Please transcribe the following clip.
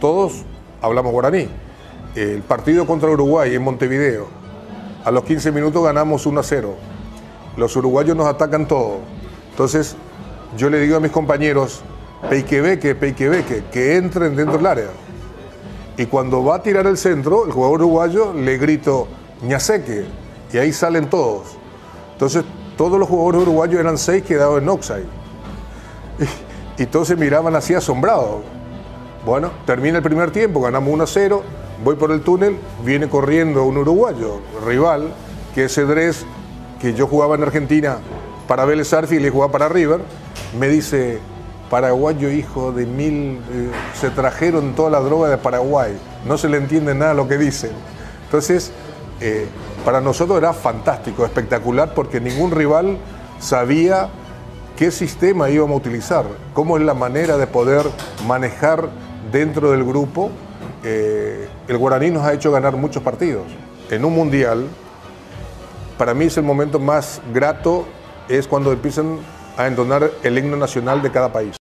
todos hablamos guaraní. El partido contra Uruguay en Montevideo, a los 15 minutos ganamos 1 a 0. Los uruguayos nos atacan todo. Entonces, yo le digo a mis compañeros, peiquebeque, peiquebeque, que entren dentro del área. Y cuando va a tirar el centro, el jugador uruguayo le grito, ñaseque, y ahí salen todos. Entonces, todos los jugadores uruguayos eran seis quedados en Oxide. Y, y todos se miraban así asombrados. Bueno, termina el primer tiempo, ganamos 1 a 0, voy por el túnel, viene corriendo un uruguayo, rival, que es Cedrés, que yo jugaba en Argentina para Vélez Arfi y le jugaba para River, me dice, paraguayo hijo de mil, eh, se trajeron toda la droga de Paraguay, no se le entiende nada lo que dicen. Entonces, eh, para nosotros era fantástico, espectacular, porque ningún rival sabía qué sistema íbamos a utilizar, cómo es la manera de poder manejar dentro del grupo. Eh, el guaraní nos ha hecho ganar muchos partidos. En un mundial, para mí es el momento más grato, es cuando empiezan a entonar el himno nacional de cada país.